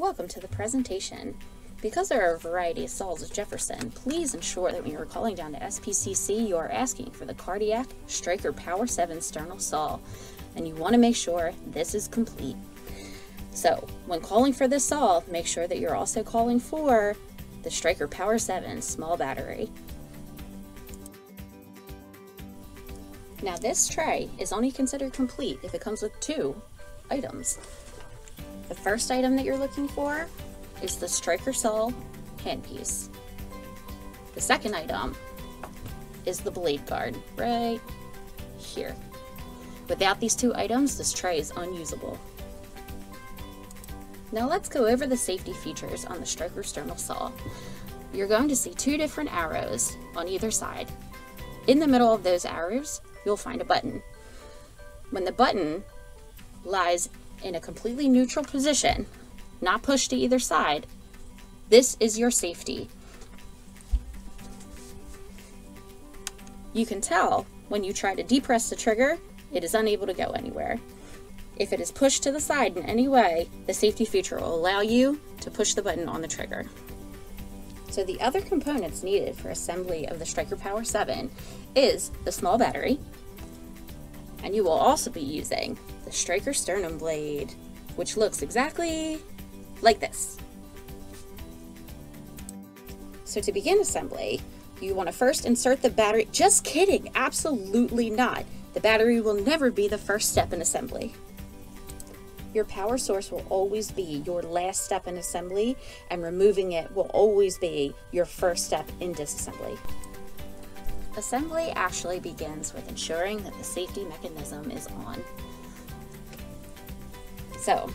Welcome to the presentation. Because there are a variety of saws at Jefferson, please ensure that when you're calling down to SPCC, you are asking for the Cardiac Stryker Power 7 sternal saw, and you want to make sure this is complete. So, when calling for this saw, make sure that you're also calling for the Stryker Power 7 small battery. Now this tray is only considered complete if it comes with two items. The first item that you're looking for is the Stryker saw handpiece. The second item is the blade guard right here. Without these two items, this tray is unusable. Now let's go over the safety features on the Stryker sternal saw. You're going to see two different arrows on either side. In the middle of those arrows, you'll find a button. When the button lies in a completely neutral position, not pushed to either side, this is your safety. You can tell when you try to depress the trigger, it is unable to go anywhere. If it is pushed to the side in any way, the safety feature will allow you to push the button on the trigger. So the other components needed for assembly of the Stryker Power 7 is the small battery, and you will also be using the Stryker sternum blade, which looks exactly like this. So to begin assembly, you want to first insert the battery. Just kidding, absolutely not. The battery will never be the first step in assembly. Your power source will always be your last step in assembly, and removing it will always be your first step in disassembly. Assembly actually begins with ensuring that the safety mechanism is on. So,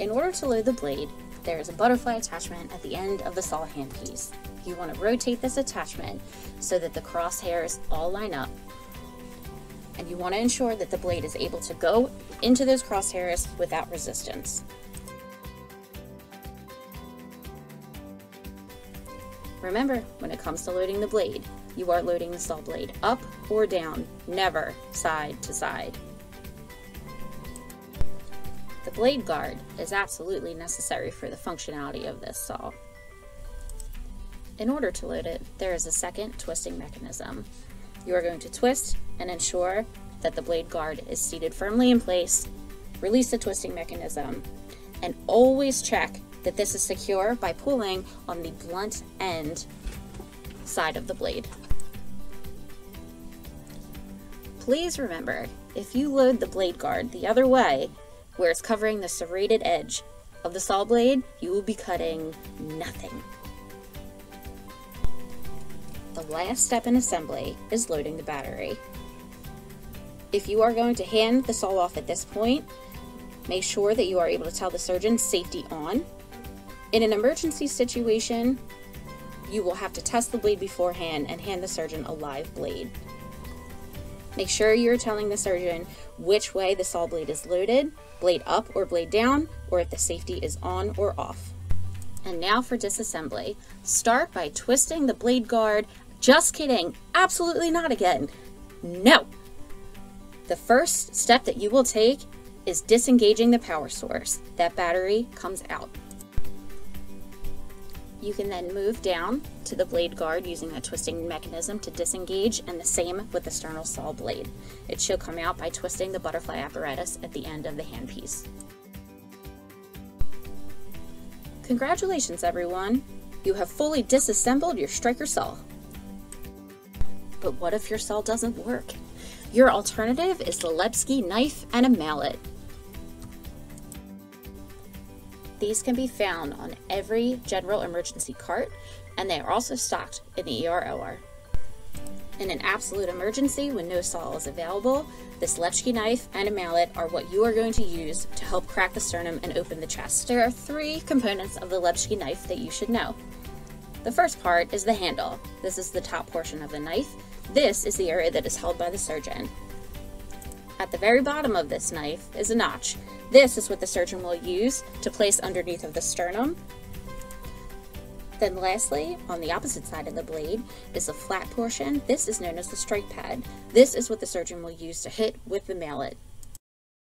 in order to load the blade, there is a butterfly attachment at the end of the saw handpiece. You want to rotate this attachment so that the crosshairs all line up and you want to ensure that the blade is able to go into those crosshairs without resistance. Remember, when it comes to loading the blade, you are loading the saw blade up or down, never side to side. The blade guard is absolutely necessary for the functionality of this saw. In order to load it, there is a second twisting mechanism. You are going to twist and ensure that the blade guard is seated firmly in place, release the twisting mechanism, and always check that this is secure by pulling on the blunt end side of the blade. Please remember, if you load the blade guard the other way, where it's covering the serrated edge of the saw blade, you will be cutting nothing. The last step in assembly is loading the battery. If you are going to hand the saw off at this point, make sure that you are able to tell the surgeon safety on. In an emergency situation, you will have to test the blade beforehand and hand the surgeon a live blade. Make sure you're telling the surgeon which way the saw blade is loaded, blade up or blade down, or if the safety is on or off. And now for disassembly. Start by twisting the blade guard. Just kidding, absolutely not again. No, the first step that you will take is disengaging the power source. That battery comes out. You can then move down to the blade guard using a twisting mechanism to disengage and the same with the sternal saw blade. It should come out by twisting the butterfly apparatus at the end of the handpiece. Congratulations everyone! You have fully disassembled your Stryker saw. But what if your saw doesn't work? Your alternative is the Lebsky knife and a mallet. These can be found on every general emergency cart, and they are also stocked in the ER In an absolute emergency when no saw is available, this Lebsky knife and a mallet are what you are going to use to help crack the sternum and open the chest. There are three components of the Lebsky knife that you should know. The first part is the handle. This is the top portion of the knife. This is the area that is held by the surgeon. At the very bottom of this knife is a notch. This is what the surgeon will use to place underneath of the sternum. Then lastly, on the opposite side of the blade is the flat portion. This is known as the strike pad. This is what the surgeon will use to hit with the mallet.